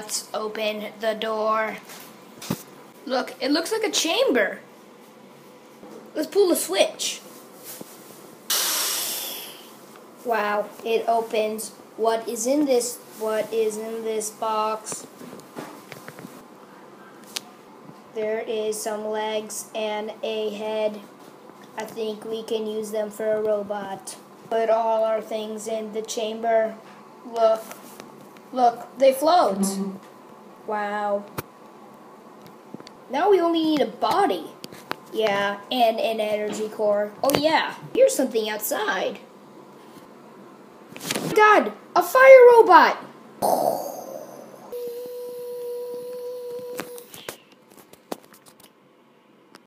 Let's open the door. Look, it looks like a chamber. Let's pull the switch. Wow, it opens. What is in this? What is in this box? There is some legs and a head. I think we can use them for a robot. Put all our things in the chamber. Look. Look, they float. Wow. Now we only need a body. Yeah, and an energy core. Oh yeah, here's something outside. Dad, a fire robot!